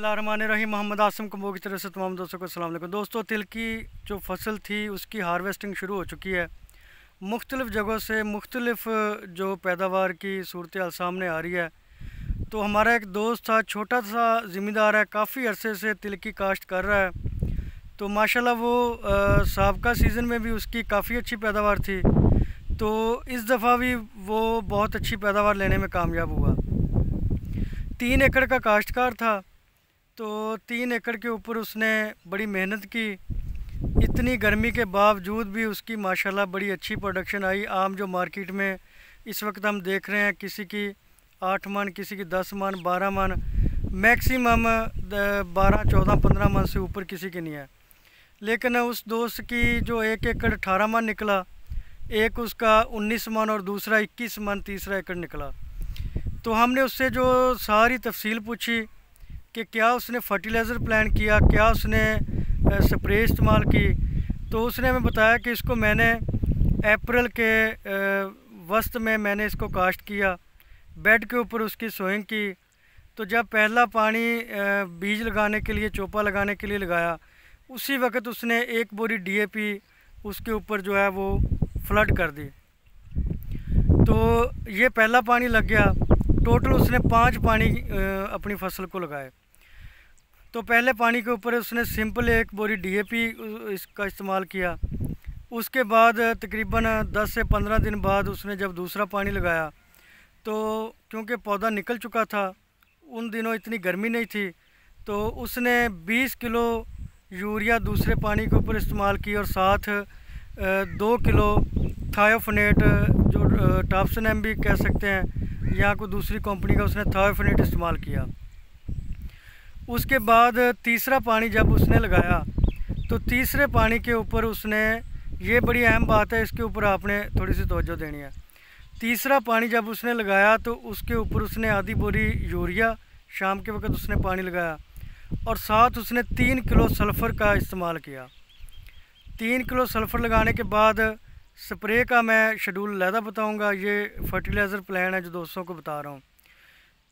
रही मोहम्मद आसम कम्बो की तरफ़ से तमाम दोस्तों को सलाम दोस्तों, तिल की जो फ़सल थी, उसकी हार्वेस्टिंग शुरू हो चुकी है। मुख्तलिफ़ जगहों से मुख्तलिफ़, जो पैदावार की सूरत सामने आ रही है। तो हमारा एक दोस्त था, छोटा सा ज़िम्मेदार है, काफ़ी अरसे से तिल की काश्त कर रहा है। तो माशाल्लाह वो सबका सीज़न में भी उसकी काफ़ी अच्छी पैदावार थी। तो इस दफ़ा भी वो बहुत अच्छी पैदावार लेने में कामयाब हुआ। तीन एकड़ का काश्तकार था। तो तीन एकड़ के ऊपर उसने बड़ी मेहनत की। इतनी गर्मी के बावजूद भी उसकी माशाल्लाह बड़ी अच्छी प्रोडक्शन आई। आम जो मार्केट में इस वक्त हम देख रहे हैं, किसी की आठ मन, किसी की दस मन, बारह मन मैक्सिमम बारह, चौदह, पंद्रह मन से ऊपर किसी की नहीं है। लेकिन उस दोस्त की जो एक एकड़ अठारह मन निकला, एक उसका उन्नीस मन और दूसरा इक्कीस मन तीसरा एकड़ निकला। तो हमने उससे जो सारी तफसील पूछी कि क्या उसने फर्टिलाइज़र प्लान किया, क्या उसने स्प्रे इस्तेमाल की? तो उसने हमें बताया कि इसको मैंने अप्रैल के वस्त में मैंने इसको काश्त किया। बेड के ऊपर उसकी सोइंग की। तो जब पहला पानी बीज लगाने के लिए, चोपा लगाने के लिए लगाया, उसी वक्त उसने एक बोरी डीएपी उसके ऊपर जो है वो फ्लड कर दी। तो ये पहला पानी लग गया। टोटल उसने पाँच पानी अपनी फ़सल को लगाए। तो पहले पानी के ऊपर उसने सिंपल एक बोरी डीएपी इसका इस्तेमाल किया। उसके बाद तकरीबन 10 से 15 दिन बाद उसने जब दूसरा पानी लगाया तो क्योंकि पौधा निकल चुका था, उन दिनों इतनी गर्मी नहीं थी तो उसने 20 किलो यूरिया दूसरे पानी के ऊपर इस्तेमाल की और साथ दो किलो थायोफनेट, जो टापसन एम भी कह सकते हैं, या कोई दूसरी कंपनी का उसने थायोफनेट इस्तेमाल किया। उसके बाद तीसरा पानी जब उसने लगाया तो तीसरे पानी के ऊपर उसने, ये बड़ी अहम बात है, इसके ऊपर आपने थोड़ी सी तवज्जो देनी है। तीसरा पानी जब उसने लगाया तो उसके ऊपर उसने आधी बोरी यूरिया, शाम के वक्त उसने पानी लगाया और साथ उसने तीन किलो सल्फ़र का इस्तेमाल किया। तीन किलो सल्फ़र लगाने के बाद स्प्रे का मैं शेड्यूल लहदा बताऊँगा, ये फर्टिलाइज़र प्लान है जो दोस्तों को बता रहा हूँ।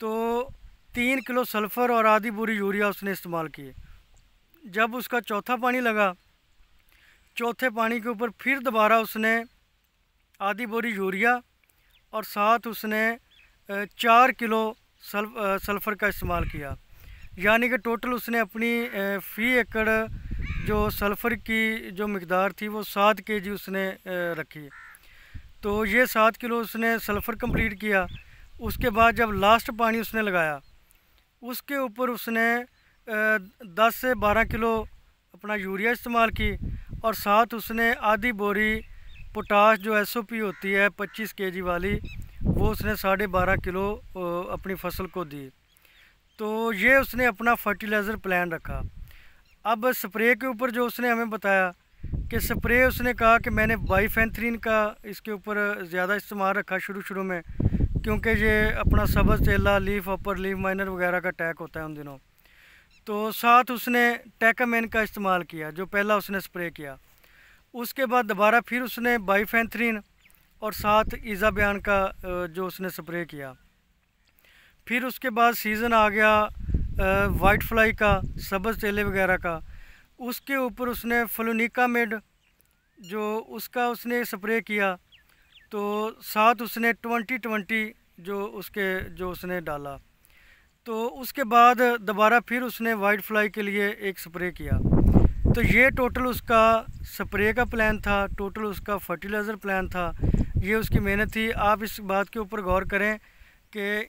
तो तीन किलो सल्फ़र और आधी बुरी यूरिया उसने इस्तेमाल किए। जब उसका चौथा पानी लगा, चौथे पानी के ऊपर फिर दोबारा उसने आधी बोरी यूरिया और साथ उसने चार किलो सल्फ सल्फ़र का इस्तेमाल किया। यानी कि टोटल उसने अपनी फ़ी एकड़ जो सल्फ़र की जो मकदार थी, वो सात के जी उसने रखी। तो ये सात किलो उसने सल्फ़र कंप्लीट किया। उसके बाद जब लास्ट पानी उसने लगाया उसके ऊपर उसने दस से बारह किलो अपना यूरिया इस्तेमाल की और साथ उसने आधी बोरी पोटाश जो एसओपी होती है पच्चीस केजी वाली, वो उसने साढ़े बारह किलो अपनी फ़सल को दी। तो ये उसने अपना फर्टिलाइज़र प्लान रखा। अब स्प्रे के ऊपर जो उसने हमें बताया कि स्प्रे उसने कहा कि मैंने बाईफेंथ्रीन का इसके ऊपर ज़्यादा इस्तेमाल रखा शुरू शुरू में क्योंकि ये अपना सबज तेला लीफ अपर लीफ माइनर वगैरह का टैक होता है उन दिनों। तो साथ उसने टैकामेन का इस्तेमाल किया, जो पहला उसने स्प्रे किया। उसके बाद दोबारा फिर उसने बाईफेंथ्रीन और साथ ईज़ा बयान का जो उसने स्प्रे किया। फिर उसके बाद सीज़न आ गया वाइट फ्लाई का, सबज तेले वगैरह का। उसके ऊपर उसने फ्लोनिका मेड जो उसका उसने स्प्रे किया। तो साथ उसने ट्वेंटी ट्वेंटी जो उसके, जो उसने डाला। तो उसके बाद दोबारा फिर उसने वाइट फ्लाई के लिए एक स्प्रे किया। तो ये टोटल उसका स्प्रे का प्लान था, टोटल उसका फर्टिलाइज़र प्लान था। ये उसकी मेहनत थी। आप इस बात के ऊपर गौर करें कि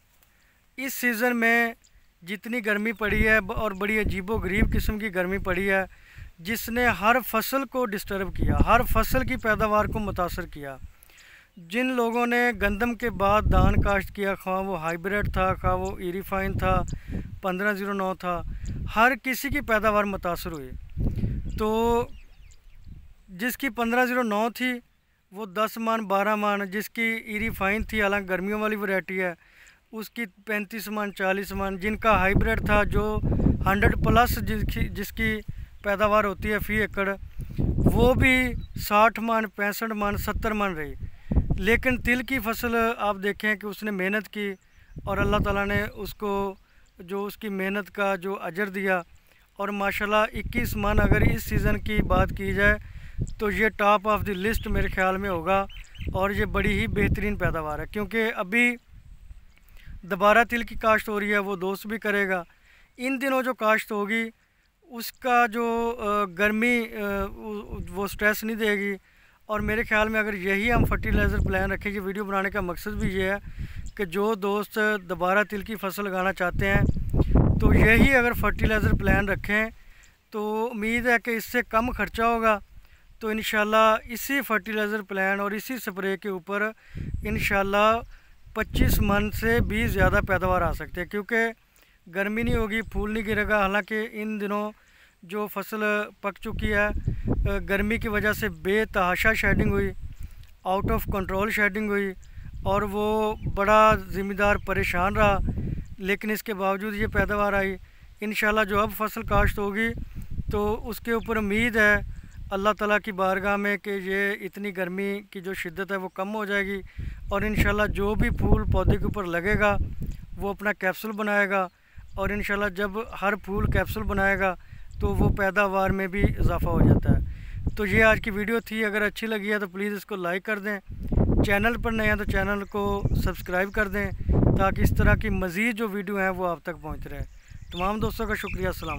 इस सीज़न में जितनी गर्मी पड़ी है और बड़ी अजीबो गरीब किस्म की गर्मी पड़ी है, जिसने हर फ़सल को डिस्टर्ब किया, हर फ़सल की पैदावार को मुतासर किया जिन लोगों ने गंदम के बाद धान काश्त किया खा वो हाइब्रिड था खा वो इरीफाइन था, पंद्रह ज़ीरो नौ था, हर किसी की पैदावार मुतासर हुई। तो जिसकी पंद्रह ज़ीरो नौ थी, वो दस मान, बारह मान, जिसकी इरीफाइन थी, हालाँकि गर्मियों वाली वैरायटी है, उसकी पैंतीस मान, चालीस मान, जिनका हाइब्रिड था, जो हंड्रेड प्लस जिसकी जिसकी पैदावार होती है फ़ी एकड़, वो भी साठ मान, पैंसठ मान, सत्तर मान रही। लेकिन तिल की फ़सल आप देखें कि उसने मेहनत की और अल्लाह ताला ने उसको जो उसकी मेहनत का जो अजर दिया और माशाल्लाह 21 मन अगर इस सीज़न की बात की जाए तो ये टॉप ऑफ़ द लिस्ट मेरे ख्याल में होगा और ये बड़ी ही बेहतरीन पैदावार है। क्योंकि अभी दोबारा तिल की काश्त हो रही है, वो दोस्त भी करेगा। इन दिनों जो काश्त होगी, उसका जो गर्मी वो स्ट्रेस नहीं देगी और मेरे ख्याल में अगर यही हम फर्टिलाइज़र प्लान रखें कि वीडियो बनाने का मकसद भी ये है कि जो दोस्त दोबारा तिल की फ़सल लगाना चाहते हैं तो यही अगर फर्टिलाइज़र प्लान रखें तो उम्मीद है कि इससे कम खर्चा होगा। तो इन इसी फर्टिलाइज़र प्लान और इसी स्प्रे के ऊपर इन 25 मन से भी ज़्यादा पैदावार आ सकती है, क्योंकि गर्मी नहीं होगी, फूल नहीं गिरेगा। हालाँकि इन दिनों जो फ़सल पक चुकी है गर्मी की वजह से बेतहाशा शेडिंग हुई आउट ऑफ़ कंट्रोल शेडिंग हुई और वो बड़ा ज़िम्मेदार परेशान रहा। लेकिन इसके बावजूद ये पैदावार आई। इन जो अब फ़सल काश्त होगी तो उसके ऊपर उम्मीद है, अल्लाह ताला की बारगाह में कि ये इतनी गर्मी की जो शिद्दत है वो कम हो जाएगी और इन जो भी फूल पौधे के ऊपर लगेगा, वो अपना कैप्सूल बनाएगा और इन जब हर फूल कैप्सूल बनाएगा तो वो पैदावार में भी इजाफ़ा हो जाता है। तो ये आज की वीडियो थी। अगर अच्छी लगी है तो प्लीज़ इसको लाइक कर दें। चैनल पर नए हैं तो चैनल को सब्सक्राइब कर दें ताकि इस तरह की मज़ीद जो वीडियो हैं वो आप तक पहुँच रहे तमाम दोस्तों का शुक्रिया। असल